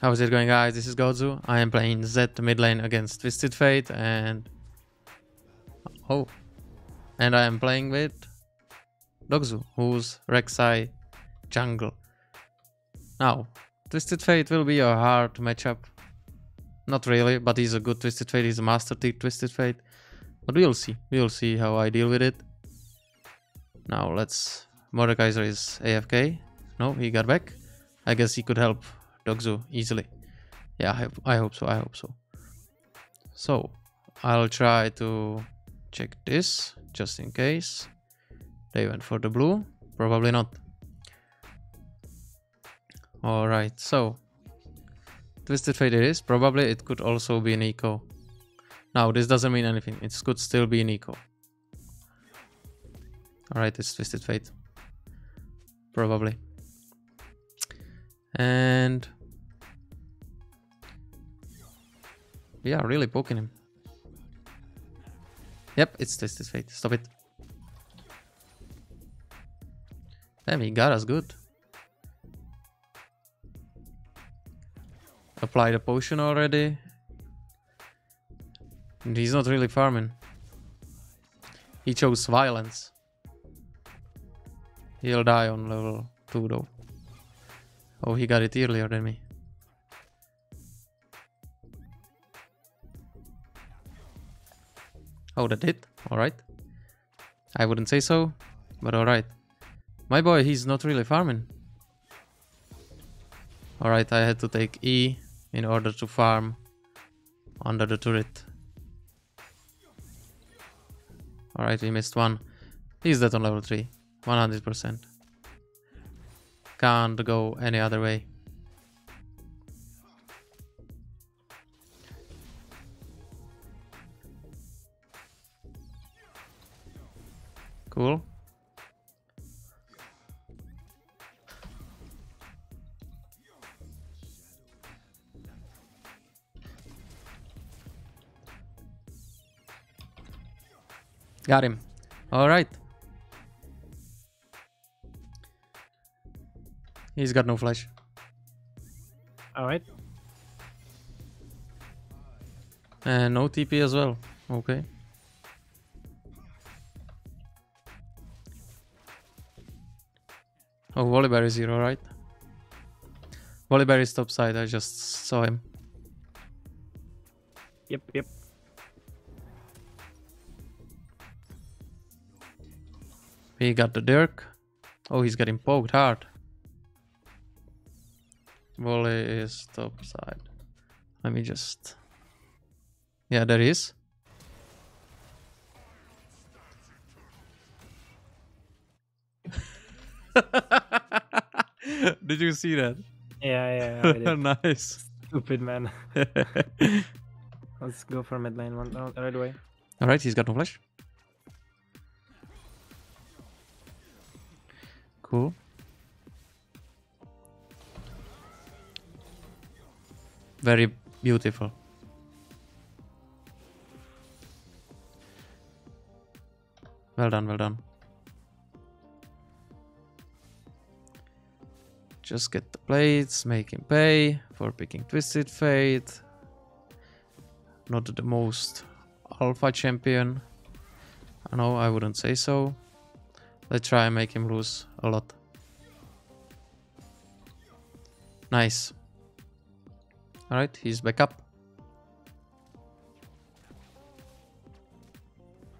How's it going guys? This is Godzu. I am playing Zed mid lane against Twisted Fate and... Oh. And I am playing with Dogzu, who's Rek'Sai jungle. Now, Twisted Fate will be a hard matchup. Not really, but he's a good Twisted Fate. He's a Master Tier Twisted Fate. But we'll see. We'll see how I deal with it. Now let's... Mordekaiser is AFK. No, he got back. I guess he could help Dogzu easily. Yeah, I hope, I hope so. I hope so. So, I'll try to check this just in case. They went for the blue. Probably not. Alright, so. Twisted Fate it is. Probably it could also be an Ekko. Now, this doesn't mean anything. It could still be an Ekko. Alright, it's Twisted Fate. Probably. And... We are really poking him. Yep, it's Twisted Fate. Stop it. Damn, he got us good. Apply the potion already. And he's not really farming. He chose violence. He'll die on level 2 though. Oh, he got it earlier than me. Oh, that did? Alright. I wouldn't say so, but alright. My boy, he's not really farming. Alright, I had to take E in order to farm under the turret. Alright, we missed one. He's dead on level 3. 100%. Can't go any other way. Cool. Got him. All right. He's got no flash. All right. And no TP as well. Okay. Oh, Volibear is here, alright. Volibear is top side, I just saw him. Yep, yep. He got the Dirk. Oh, he's getting poked hard. Volley is top side. Let me just... Yeah, there is. Did you see that? Yeah, yeah, yeah. nice. Stupid man. Let's go for mid lane one oh, right away. Alright, he's got no flash. Cool. Very beautiful. Well done, well done. Just get the plates, make him pay for picking Twisted Fate. Not the most alpha champion. Know, I wouldn't say so. Let's try and make him lose a lot. Nice. Alright, he's back up.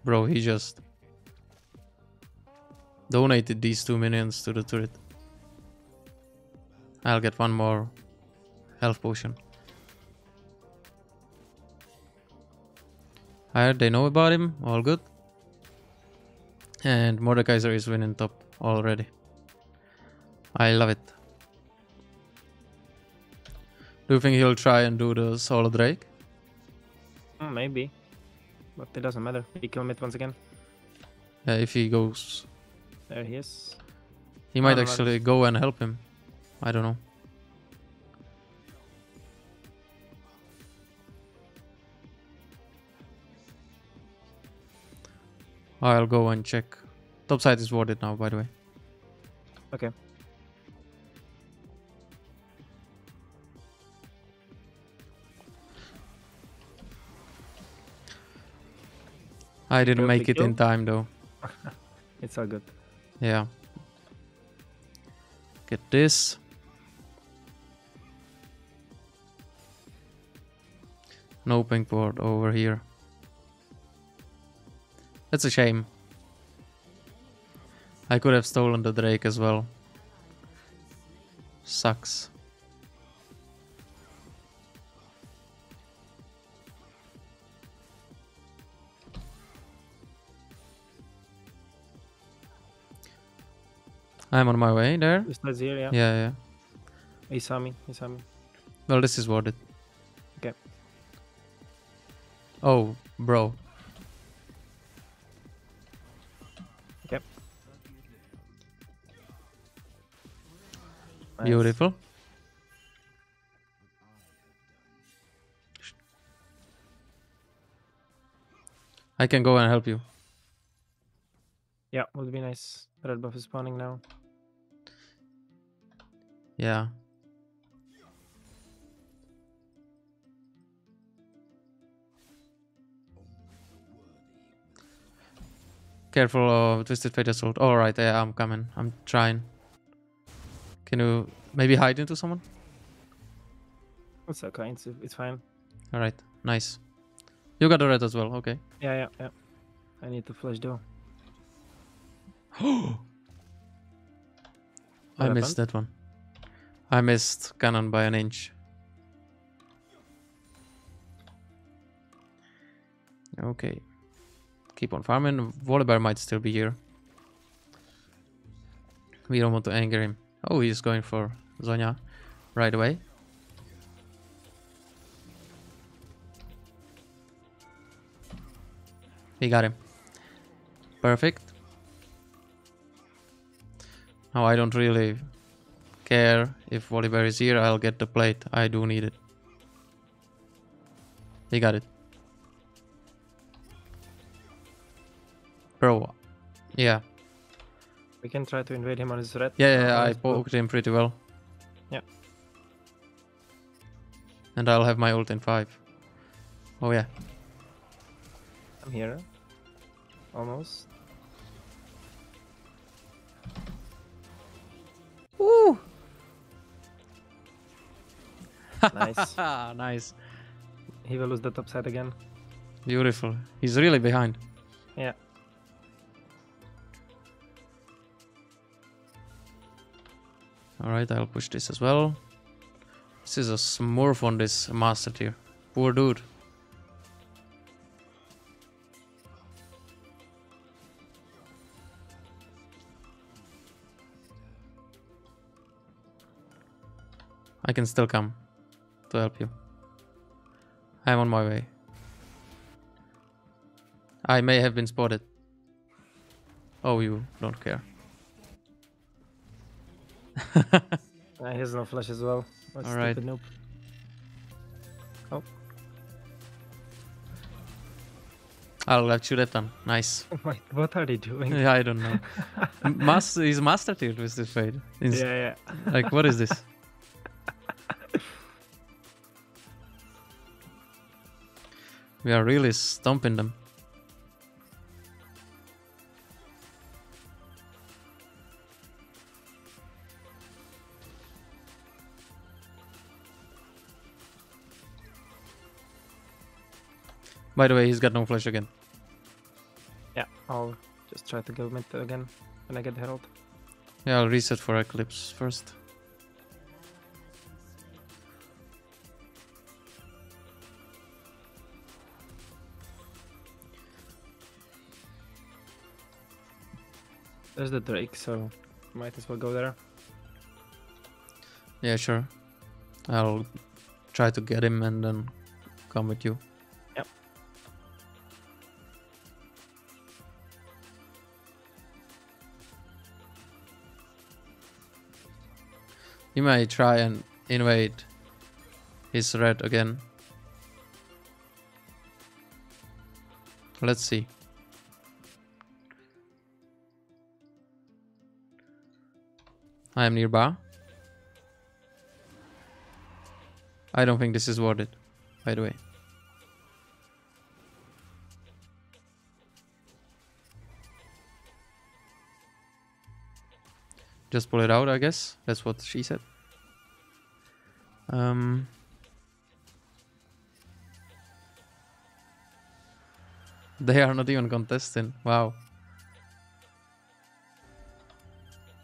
Bro, he just donated these two minions to the turret. I'll get one more health potion. I heard they know about him, all good. And Mordekaiser is winning top already. I love it. Do you think he'll try and do the solo Drake? Mm, maybe. But it doesn't matter. He kill mid once again. Yeah, if he goes... There he is. He might actually go and help him. I don't know. I'll go and check. Topside is warded now, by the way. Okay. I didn't make it kill? in time though. it's all good. Yeah. Get this. No pink board over here. That's a shame. I could have stolen the Drake as well. Sucks. I'm on my way there. Here, yeah. Yeah, yeah. He saw me. He saw me. Well, this is worth it. Oh, bro. Okay. Nice. Beautiful. I can go and help you. Yeah, would be nice. Red buff is spawning now. Yeah. Careful of Twisted Fate Assault. Alright, yeah, I'm coming. I'm trying. Can you maybe hide into someone? It's okay. It's, it's fine. Alright, nice. You got the red as well, okay. Yeah, yeah, yeah. I need to flash though. I missed that one. I missed cannon by an inch. Okay. Keep on farming. Volibear might still be here. We don't want to anger him. Oh, he's going for Zhonya right away. We got him. Perfect. Now I don't really care if Volibear is here. I'll get the plate. I do need it. He got it. Yeah. We can try to invade him on his red. Yeah, yeah, yeah, on I his blue. poked him pretty well. Yeah. And I'll have my ult in 5. Oh yeah. I'm here. Almost. Woo! Nice. nice. he will lose the top side again. Beautiful. He's really behind. Yeah. Alright, I'll push this as well. This is a smurf on this master tier. Poor dude. I can still come to help you. I'm on my way. I may have been spotted. Oh, you don't care. Uh, he has no flash as well. What Alright. stupid noob. I'll let you that one. Nice. Wait, what are they doing? Yeah, I don't know. Master is master tier with this fade. It's yeah, yeah. Like, what is this? we are really stomping them. By the way, he's got no flash again. Yeah, I'll just try to go mid again when I get Herald. Yeah, I'll reset for Eclipse first. There's the Drake, so might as well go there. Yeah, sure. I'll try to get him and then come with you. You may try and invade his red again. Let's see. I am nearby. I don't think this is worth it, by the way. Just pull it out, I guess. That's what she said. Um, they are not even contesting. Wow.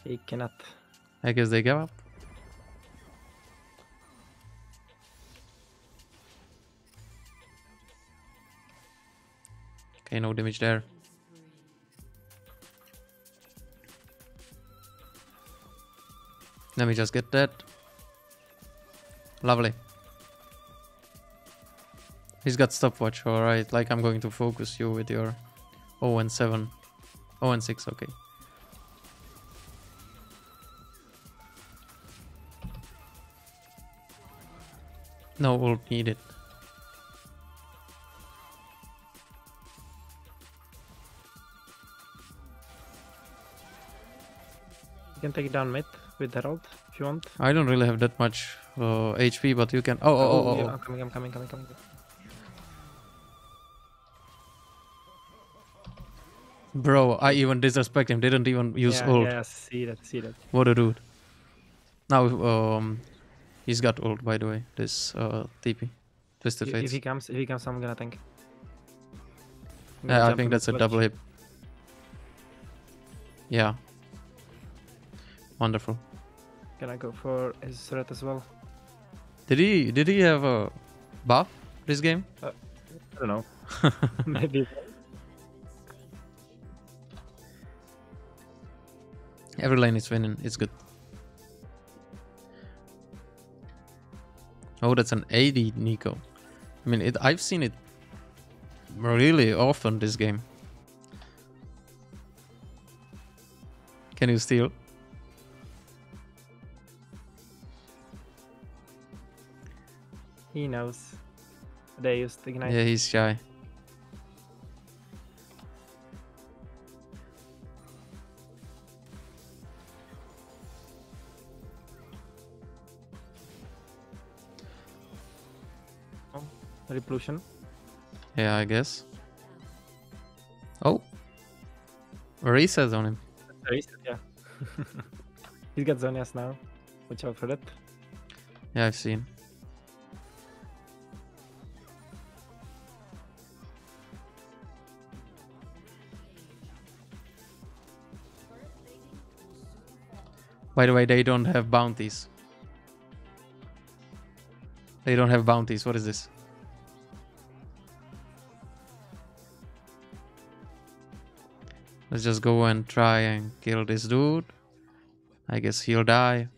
He cannot. I guess they gave up. Okay, no damage there. Let me just get that. Lovely. He's got stopwatch, alright. Like I'm going to focus you with your 0 and 7. 0 and 6, okay. No ult needed. You can take it down mid with Herald if you want. I don't really have that much uh, HP, but you can. Oh, oh, oh, oh, yeah. I'm coming, I'm coming, coming, coming. Bro, I even disrespect him. Didn't even use yeah, ult. yeah, see that, see that. What a dude. Now, um, he's got ult, by the way. This uh, TP. Twisted If, if he comes, if he comes, I'm gonna tank. I'm Yeah, gonna I think that's a double hit. Yeah. Wonderful. Can I go for his threat as well. Did he did he have a buff this game? Uh, I don't know. Maybe. Every lane is winning. It's good. Oh, that's an 80 Neeko. I mean, it. I've seen it really often this game. Can you steal? He knows. They used ignite. Yeah, he's shy. Replution. Yeah, I guess. Oh. Reset on him. Reset, yeah. He's got Zhonya's now. Watch out for that. Yeah, I've seen. By the way, they don't have bounties. They don't have bounties. What is this? Let's just go and try and kill this dude. I guess he'll die.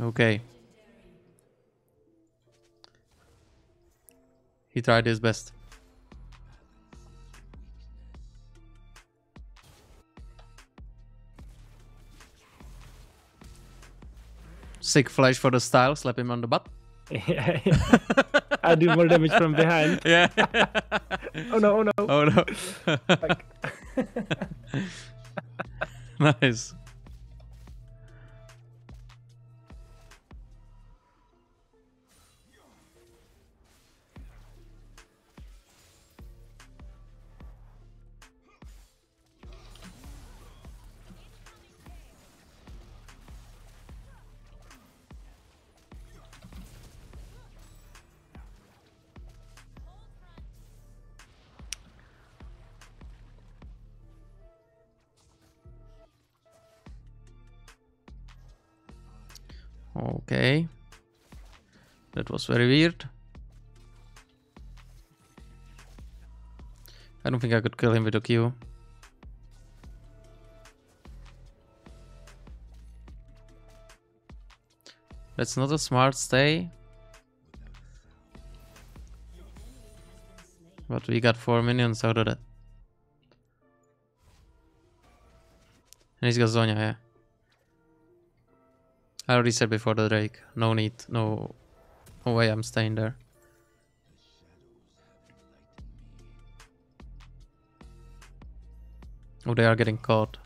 Okay. He tried his best. Sick flash for the style, slap him on the butt. yeah, yeah. I do more damage from behind. Yeah. Oh no, oh no. oh no. nice. Okay. That was very weird. I don't think I could kill him with a Q. That's not a smart stay. But we got 4 minions out of that. And he's got Zhonya, yeah. I already said before the Drake. No need. No, no way I'm staying there. Oh, they are getting caught.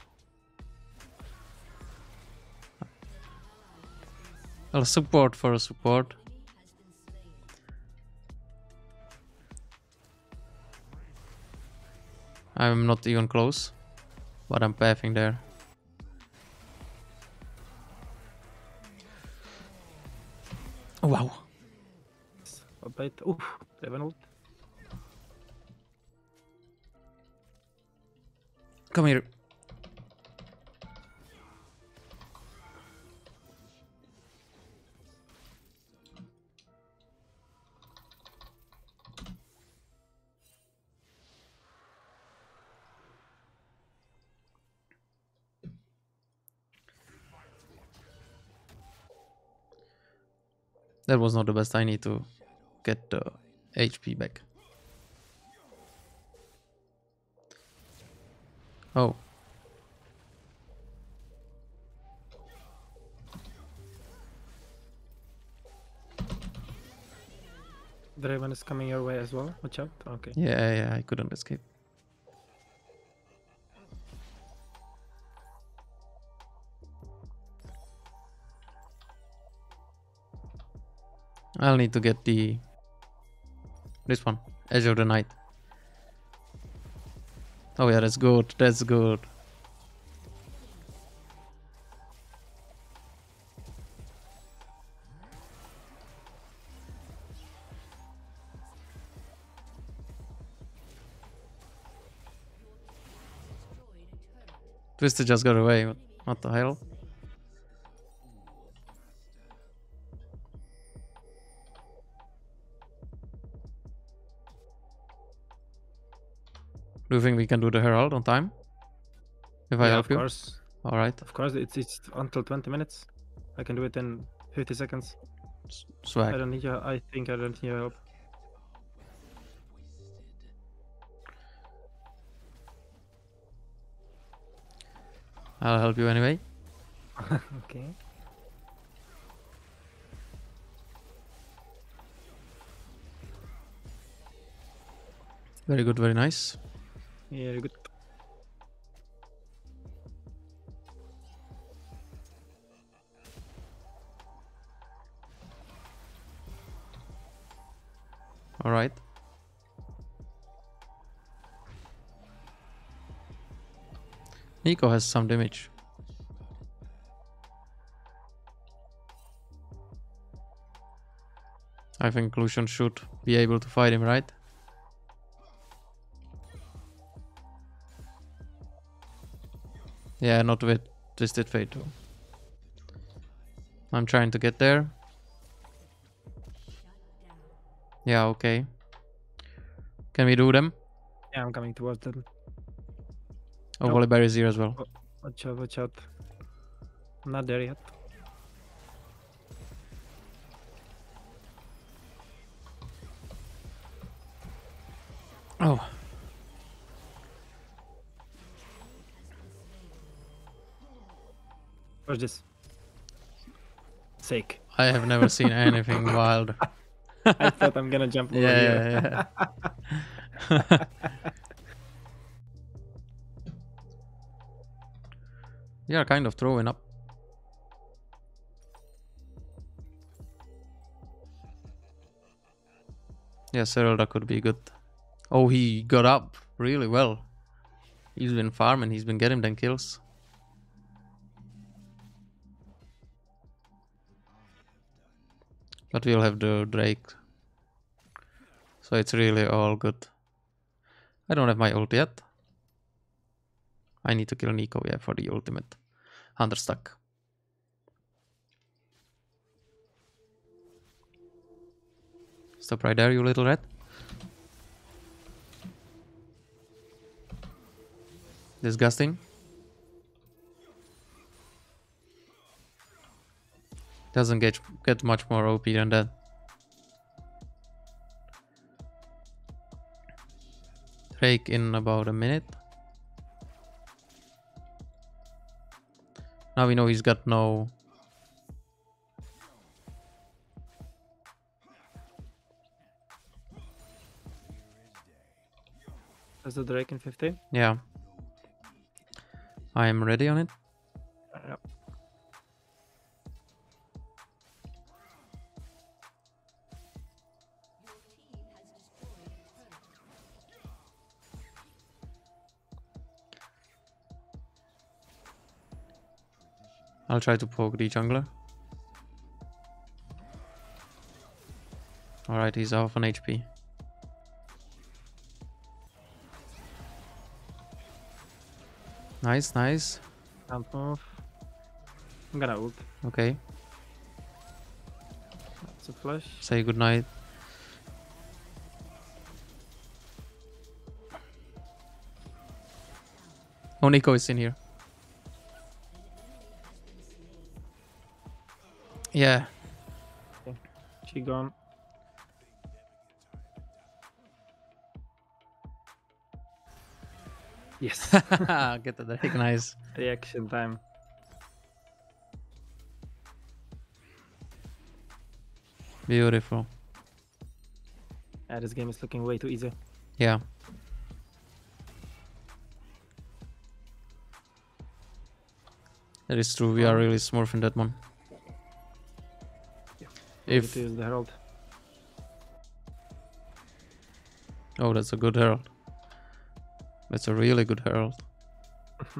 I'll support for a support. I'm not even close, but I'm pathing there. Wow. Played. Oof, Draven ult. Come here. That was not the best. I need to get the HP back. Oh. Draven is coming your way as well. Watch out. Okay. Yeah, yeah, I couldn't escape. I'll need to get the this one, Edge of the Night. Oh yeah, that's good. That's good. Twister just got away. What, the hell? Do you think we can do the Herald on time? If I yeah, help of you? course. Alright. Of course, it's it's until 20 minutes. I can do it in 50 seconds. S- I Swag. don't need your. I think I don't need your help. I'll help you anyway. okay. Very good, very nice. Yeah, good. Alright. Neeko has some damage. I think Lucian should be able to fight him, right? Yeah, not with Twisted Fate though. I'm trying to get there. Yeah, okay. Can we do them? Yeah, I'm coming towards them. Oh, No. Volibear is here as well. Oh, watch out! Watch out! I'm not there yet. Oh, What's this? Sake. I have never seen anything wild. I thought I'm gonna jump over here. Yeah, yeah, yeah. you are kind of throwing up. Yeah, Serylda could be good. Oh, he got up really well. He's been farming, he's been getting them kills. But we'll have the Drake. So it's really all good. I don't have my ult yet. I need to kill Neeko, yeah, for the ultimate. Hunter stuck. Stop right there, you little rat. Disgusting. Doesn't get get much more OP than that. Drake in about a minute. Now we know he's got no. Is the Drake in 15. Yeah. I am ready on it. Uh, yeah. I'll try to poke the jungler. Alright, he's off on HP. Nice, nice. Can't move. I'm gonna ult. Okay, That's a flash. say goodnight. Oh, Neeko is in here. Yeah, She gone. Yes. get the Drake, nice. Reaction time. Beautiful. Yeah, this game is looking way too easy. Yeah. That is true, we are um, really smurfing that one. If to use the herald. oh that's a good herald. That's a really good herald.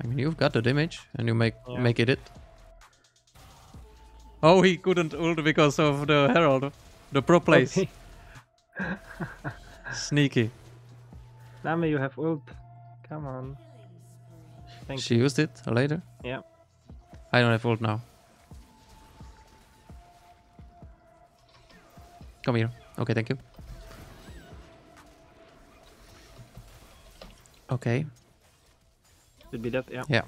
I mean you've got the damage and you make Yeah. make it it. Oh he couldn't ult because of the herald. The pro place. Okay. Sneaky. Nami, you have ult. Come on. Thank she used it later? Yeah. I don't have ult now. Come here. Okay, thank you. Okay. Should be that, yeah. Yeah.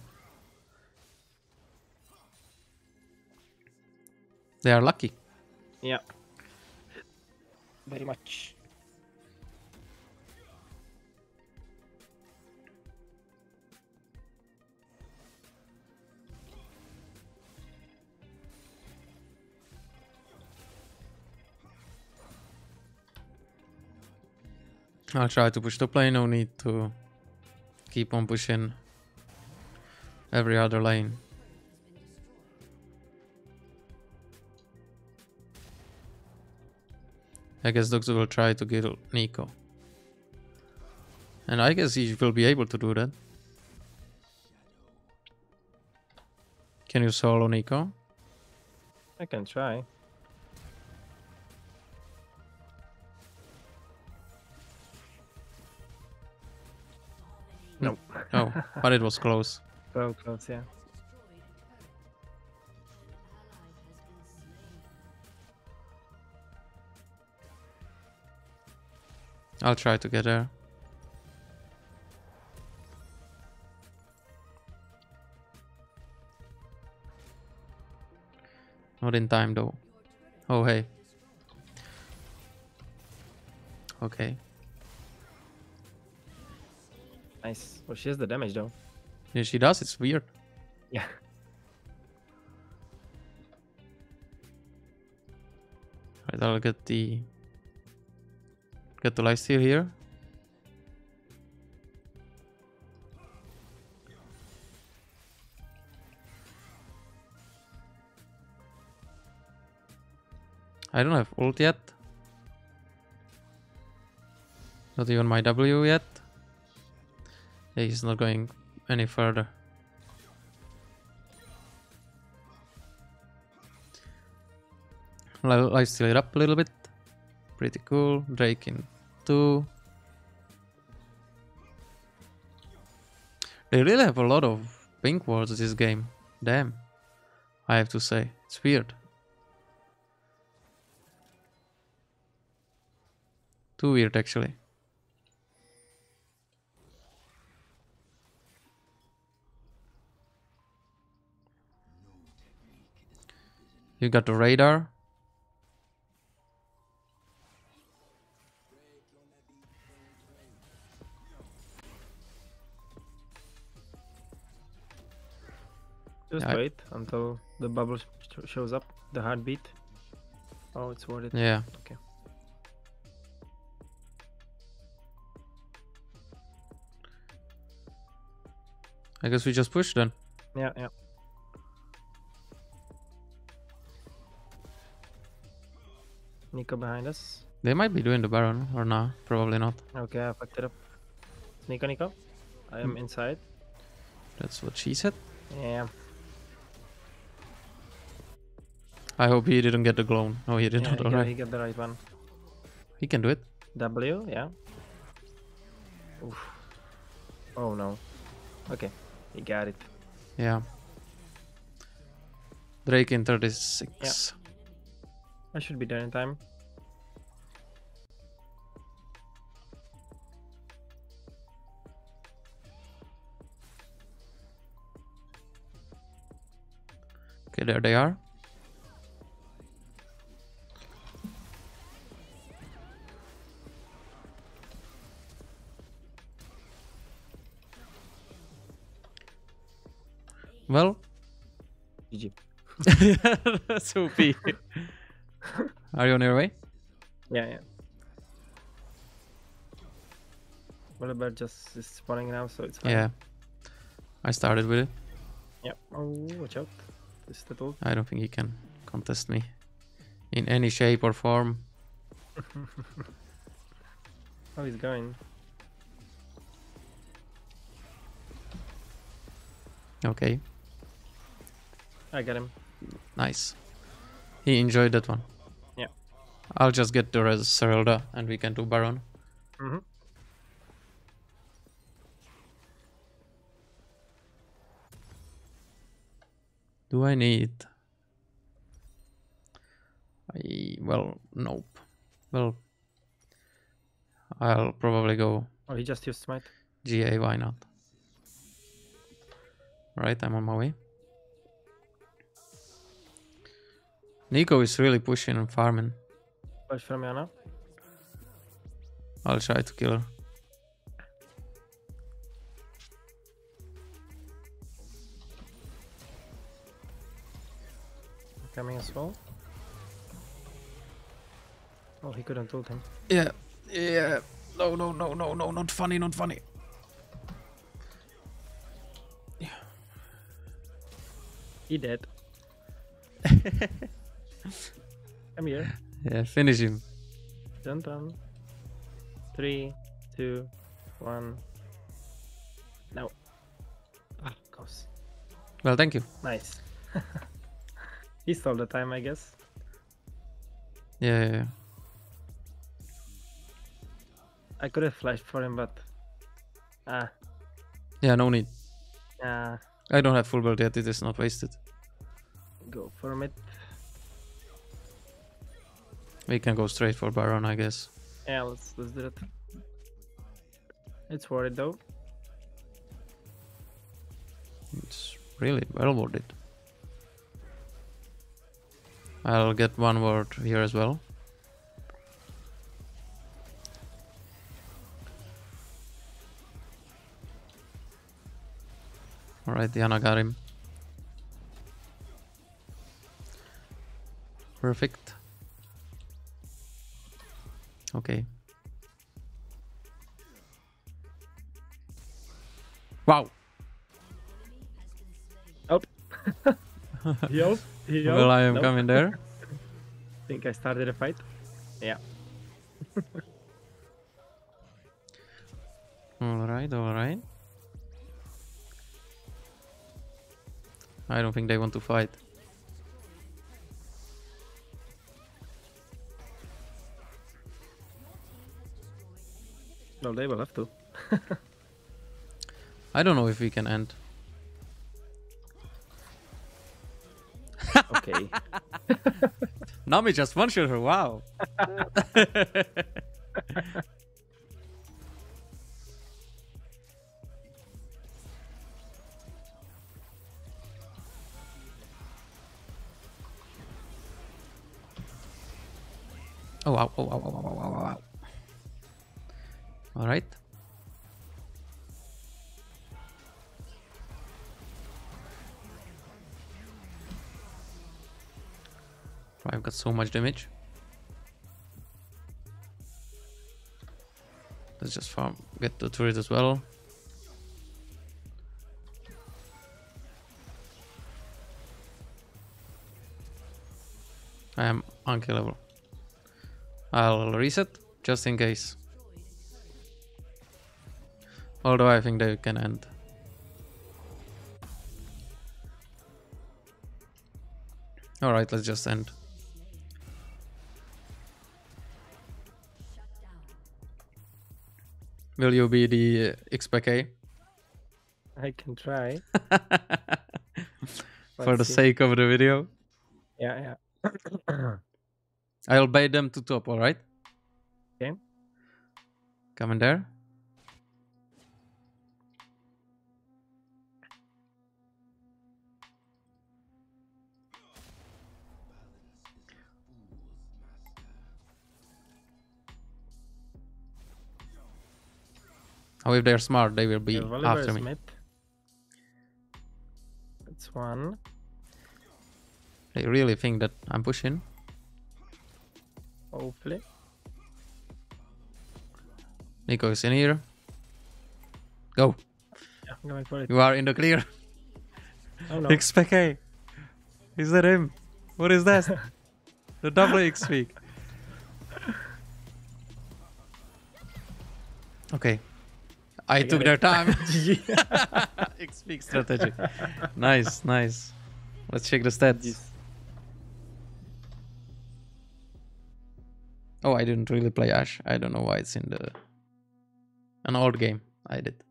They are lucky. Yeah. Very much. I'll try to push the plane. No need to keep on pushing every other lane. I guess Dogs will try to kill Neeko. And I guess he will be able to do that. Can you solo Neeko? I can try. Nope. Oh, but it was close. So close, yeah. I'll try to get there. Not in time though. Oh hey. Okay. Nice. Well, she has the damage though. Yeah, she does. It's weird. Yeah. Right, I'll get the get the lifesteal here. I don't have ult yet. Not even my W yet. Yeah, he's not going any further. Li- Lifesteal it up a little bit. Pretty cool. Drake in two. They really have a lot of pink wards this game. Damn. I have to say. It's weird. Too weird actually. You got the radar. Just I- wait until the bubble sh- shows up, the heartbeat. Oh, it's worth it. Yeah. Okay. I guess we just push then. Yeah, yeah. Neeko behind us. They might be doing the Baron or not. Probably not. Okay, I fucked it up. Neeko, Neeko. I am Hmm. inside. That's what she said. Yeah. I hope he didn't get the clone. No, he did yeah not. he, got, Alright. he got the right one. He can do it. W, yeah. Oof. Oh no. Okay, he got it. Yeah. Drake in 36. I should be there in time. Okay, there they are. Well, GG. Soupy. Are you on your way? Yeah, yeah. What about just is spawning now, so it's fine. Yeah. I started with it. Yep. Oh, watch out. Is the tool. I don't think he can contest me in any shape or form. Oh, he's going. Okay, I got him. nice. He enjoyed that one. Yeah. I'll just get the res Serylda and we can do Baron. Mm-hmm. Do I need? I well, nope. Well, I'll probably go Oh, he just used smite. GA. Why not? Right, I'm on my way. Neeko is really pushing and farming. Push from Yana. I'll try to kill her. Coming as well. Oh, he couldn't ult him. Yeah, yeah. No, no, no, no, no, not funny, not funny. Yeah. He dead. Come here. Yeah, finish him. Dun dun. Three, two, one. No. Ah, of course. Well, thank you. Nice. he stole the time, I guess. Yeah, yeah, yeah. I could have flashed for him, but ah, Yeah, no need. nah. I don't have full build yet. It is not wasted. Go for it. We can go straight for Baron, I guess. Yeah, let's let's do it. It's worth it though. It's really well worth it. I'll get one word here as well. Alright, Diana got him. Perfect. Okay. Wow. Yup. Well, I am coming there. Think I started a fight. Yeah. Alright, alright. I don't think they want to fight. No, they will have to. I don't know if we can end. Nami just one shot her, wow. got so much damage. Let's just farm, get the turret as well. I am unkillable. I'll reset just in case. Although I think they can end. Alright, let's just end. Will you be the XPK? I can try. For the see. sake of the video. Yeah, yeah. I'll bait them to top, alright? Okay. Come in there. Oh, if they're smart, they will be Volibear after me. mid. That's one. They really think that I'm pushing. Hopefully. Neeko is in here. Go. Yeah, I'm going for it. You are in the clear. Oh no. XPK. Is that him? What is that? the double X speak. Okay. I, took their time. X strategy. nice, nice. Let's check the stats. Oh, I didn't really play Ashe. I don't know why it's in the an old game. I did.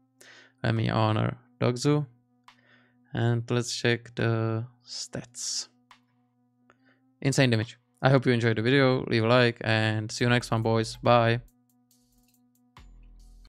Let me honor Dogzu. And let's check the stats. Insane damage. I hope you enjoyed the video. Leave a like and see you next one, boys. Bye.